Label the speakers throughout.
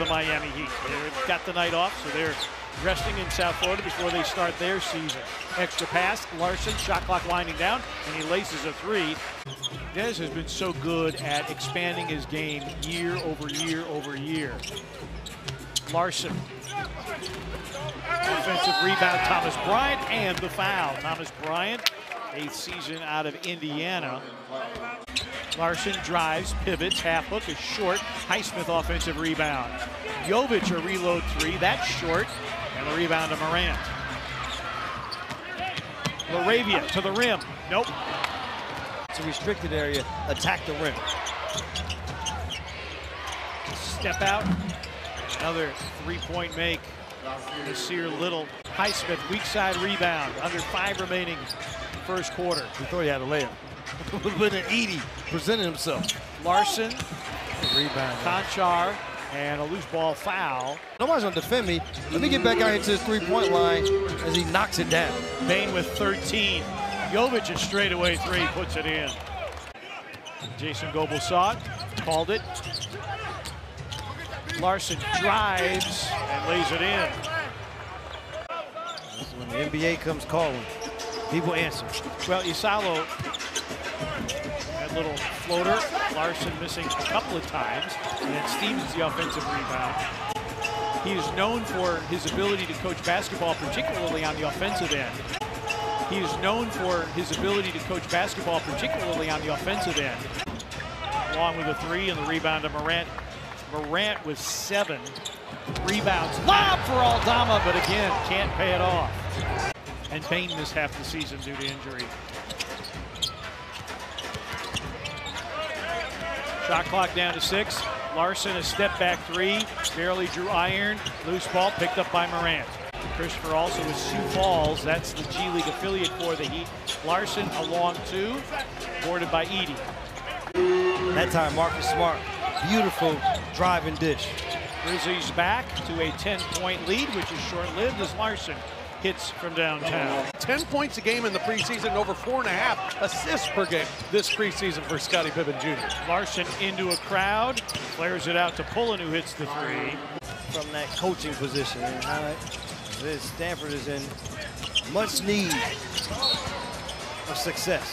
Speaker 1: the Miami Heat. They've got the night off, so they're resting in South Florida before they start their season. Extra pass, Larsson, shot clock winding down, and he laces a three. Dez has been so good at expanding his game year over year over year. Larsson. Offensive rebound, Thomas Bryant, and the foul. Thomas Bryant, eighth season out of Indiana. Larsson drives, pivots, half hook is short. Highsmith offensive rebound. Jovic a reload three, that's short. And the rebound to Morant. LaRavia to the rim. Nope.
Speaker 2: It's a restricted area. Attack the rim.
Speaker 1: Step out. Another three-point make. Nassir Little. Highsmith, weak side rebound. Under five remaining first quarter.
Speaker 2: He thought he had a layup. but then Edey presented himself.
Speaker 1: Larsson,
Speaker 2: Rebound.
Speaker 1: Konchar, and a loose ball foul.
Speaker 2: Nobody's gonna defend me. Let me get back out here to his three-point line as he knocks it down.
Speaker 1: Bane with 13. Jovic a straightaway three, puts it in. Jason Goebel saw it, called it. Larsson drives and lays it in.
Speaker 2: This is when the NBA comes calling. People answer.
Speaker 1: Well, Isalo, that little floater, Larsson missing a couple of times, and then Stevens the offensive rebound. He is known for his ability to coach basketball, particularly on the offensive end. He is known for his ability to coach basketball, particularly on the offensive end. Along with a three and the rebound to Morant. Morant with seven rebounds. Lob for Aldama, but again, can't pay it off. And Bane missed half the season due to injury. Shot clock down to six. Larsson a step back three, barely drew iron. Loose ball picked up by Morant. Christopher also with Sioux Falls. That's the G League affiliate for the Heat. Larsson a long two, boarded by Edey.
Speaker 2: That time, Marcus Smart. Beautiful driving dish.
Speaker 1: Grizzlies back to a 10-point lead, which is short-lived as Larsson hits from downtown.
Speaker 3: 10 points a game in the preseason, and over four and a half assists per game this preseason for Scottie Pippen Jr.
Speaker 1: Larsson into a crowd, flares it out to Pullen, who hits the three.
Speaker 2: From that coaching position. And uh, this Stanford is in much need of success.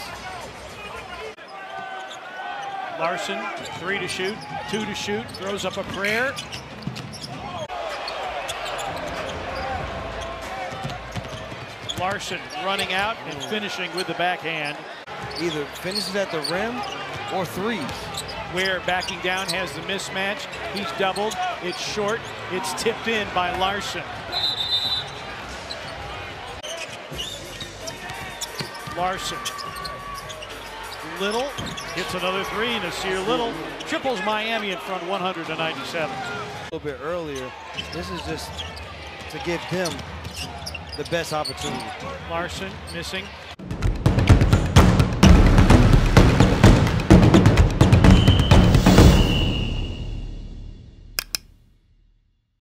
Speaker 1: Larsson, three to shoot, two to shoot, throws up a prayer. Larsson running out and finishing with the backhand,
Speaker 2: Either finishes at the rim or threes.
Speaker 1: where backing down has the mismatch. He's doubled, it's short, it's tipped in by Larsson. Larsson. Little hits another three, Nassir Little triples Miami in front 100 to 97.
Speaker 2: A little bit earlier. This is just to give them the best opportunity.
Speaker 1: Larsson missing,